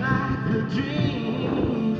like a dream.